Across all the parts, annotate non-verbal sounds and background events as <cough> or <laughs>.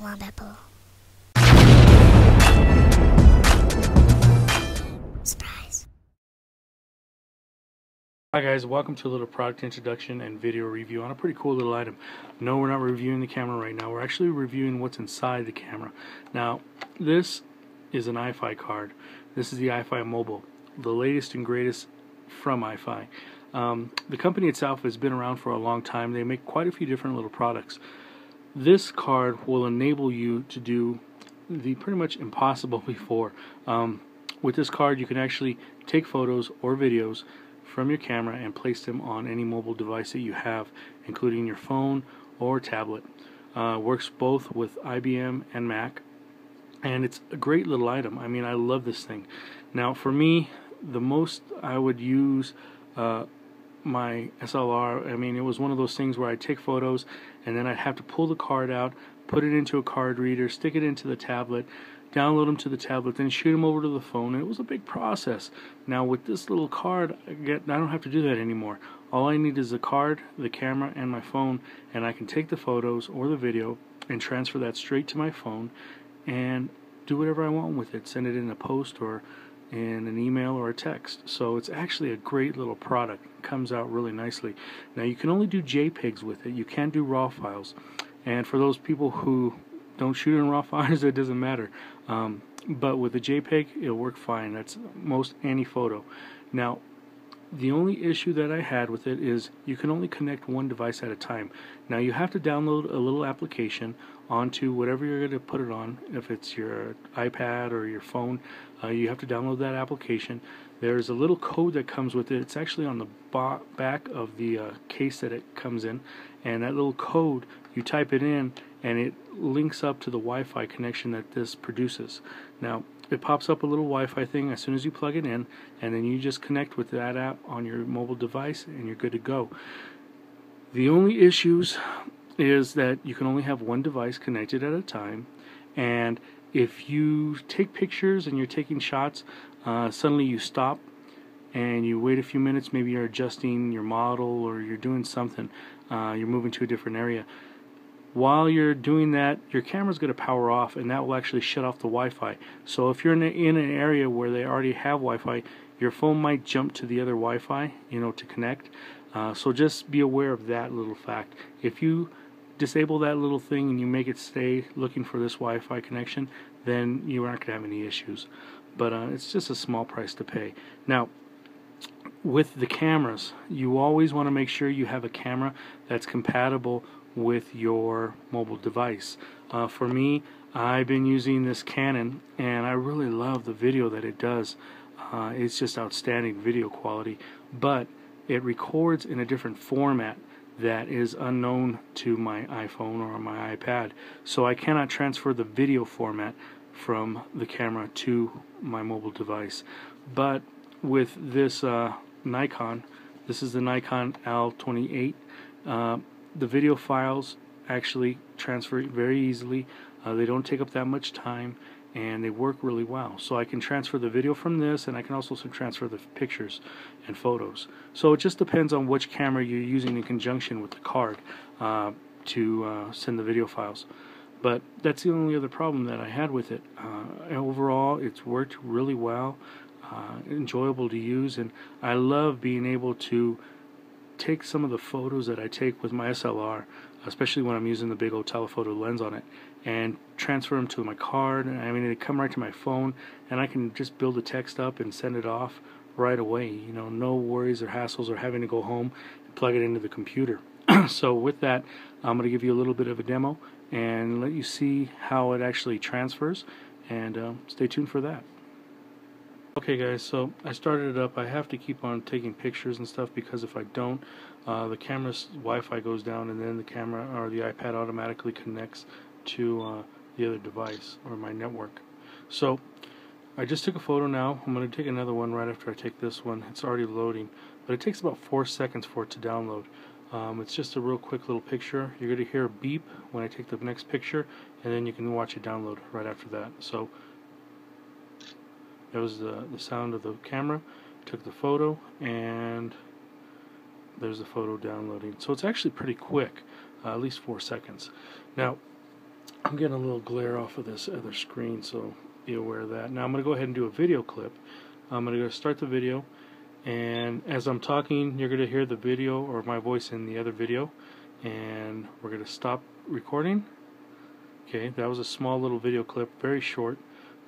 WombatBull. Surprise. Hi guys, welcome to a little product introduction and video review on a pretty cool little item. No, we're not reviewing the camera right now. We're actually reviewing what's inside the camera. Now, this is an Eye-Fi card. This is the Eye-Fi Mobi, the latest and greatest from Eye-Fi. Um, the company itself has been around for a long time. They make quite a few different little products. This card will enable you to do the pretty much impossible <laughs> before. Um, with this card, you can actually take photos or videos from your camera and place them on any mobile device that you have, including your phone or tablet. Uh, works both with IBM and Mac, and it's a great little item. I mean, I love this thing. Now, for me, the most I would use uh, my SLR, I mean, it was one of those things where I'd take photos and then I'd have to pull the card out, put it into a card reader, stick it into the tablet, download them to the tablet, then shoot them over to the phone. And it was a big process. Now, with this little card, I, get, I don't have to do that anymore. All I need is the card, the camera, and my phone, and I can take the photos or the video and transfer that straight to my phone and do whatever I want with it. Send it in a post or in an email or a text. So it's actually a great little product. It comes out really nicely. Now you can only do JPEGs with it. You can't do RAW files. And for those people who don't shoot in RAW <laughs> files, it doesn't matter. Um, but with a JPEG, it'll work fine. That's most any photo. Now, the only issue that I had with it is you can only connect one device at a time. Now you have to download a little application onto whatever you're going to put it on. If it's your iPad or your phone, uh, you have to download that application. There's a little code that comes with it. It's actually on the back of the uh, case that it comes in, and that little code you type it in, and it links up to the Wi-Fi connection that this produces. Now it pops up a little Wi-Fi thing as soon as you plug it in and then you just connect with that app on your mobile device and you're good to go. The only issues is that you can only have one device connected at a time and if you take pictures and you're taking shots uh, suddenly you stop and you wait a few minutes maybe you're adjusting your model or you're doing something uh, you're moving to a different area while you're doing that, your camera's going to power off and that will actually shut off the Wi-Fi. So if you're in, a, in an area where they already have Wi-Fi, your phone might jump to the other Wi-Fi, you know, to connect. Uh, so just be aware of that little fact. If you disable that little thing and you make it stay looking for this Wi-Fi connection, then you aren't going to have any issues. But uh, it's just a small price to pay. Now, with the cameras, you always want to make sure you have a camera that's compatible with your mobile device. Uh, for me, I've been using this Canon and I really love the video that it does. Uh, it's just outstanding video quality, but it records in a different format that is unknown to my iPhone or my iPad. So I cannot transfer the video format from the camera to my mobile device. But with this uh, Nikon, this is the Nikon L28. The video files actually transfer very easily. Uh, they don't take up that much time and they work really well. So I can transfer the video from this and I can also transfer the pictures and photos. So it just depends on which camera you're using in conjunction with the card uh, to uh, send the video files. But that's the only other problem that I had with it. Uh, overall, it's worked really well, uh, enjoyable to use, and I love being able to take some of the photos that I take with my SLR, especially when I'm using the big old telephoto lens on it, and transfer them to my card. And I mean, they come right to my phone, and I can just build the text up and send it off right away. You know, no worries or hassles or having to go home and plug it into the computer. <clears throat> so with that, I'm going to give you a little bit of a demo and let you see how it actually transfers, and uh, stay tuned for that. Okay guys, so I started it up. I have to keep on taking pictures and stuff because if I don't, uh, the camera's Wi-Fi goes down and then the camera or the iPad automatically connects to uh, the other device or my network. So I just took a photo now. I'm going to take another one right after I take this one. It's already loading, but it takes about four seconds for it to download. Um, it's just a real quick little picture. You're going to hear a beep when I take the next picture, and then you can watch it download right after that. So that was the, the sound of the camera. Took the photo and there's the photo downloading. So it's actually pretty quick, uh, at least four seconds. Now, I'm getting a little glare off of this other screen, so be aware of that. Now I'm going to go ahead and do a video clip. I'm going to go start the video, and as I'm talking, you're going to hear the video or my voice in the other video, and we're going to stop recording. Okay, that was a small little video clip, very short,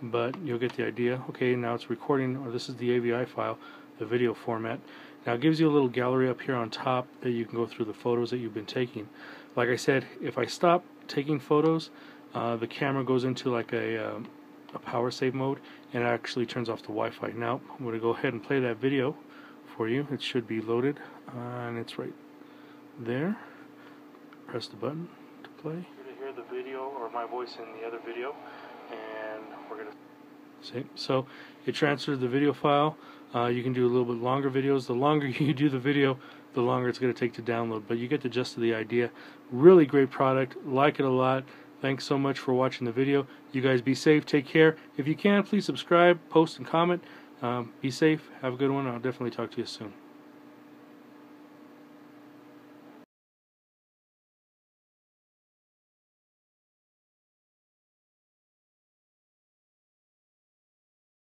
but you'll get the idea. Okay, now it's recording, or this is the AVI file, the video format. Now it gives you a little gallery up here on top that you can go through the photos that you've been taking. Like I said, if I stop taking photos, uh, the camera goes into like a, um, a power save mode and it actually turns off the Wi-Fi. Now I'm going to go ahead and play that video for you. It should be loaded uh, and it's right there. Press the button to play. To hear the video or my voice in the other video and we're going to see. So it transfers the video file. Uh, you can do a little bit longer videos. The longer <laughs> you do the video, the longer it's going to take to download. But you get the gist of the idea. Really great product. Like it a lot. Thanks so much for watching the video. You guys be safe. Take care. If you can, please subscribe, post, and comment. Um, be safe. Have a good one. I'll definitely talk to you soon.